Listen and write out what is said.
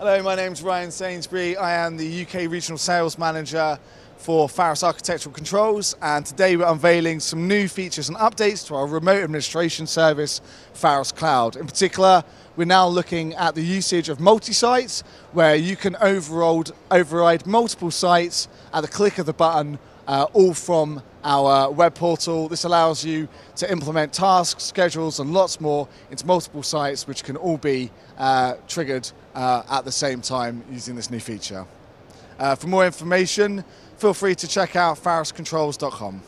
Hello, my name's Ryan Sainsbury. I am the UK Regional Sales Manager for Pharos Architectural Controls, and today we're unveiling some new features and updates to our remote administration service, Pharos Cloud. In particular, we're now looking at the usage of multi-sites, where you can override multiple sites at the click of the button, uh, all from our web portal. This allows you to implement tasks, schedules, and lots more into multiple sites, which can all be uh, triggered uh, at the same time using this new feature. Uh, for more information, feel free to check out pharoscontrols.com.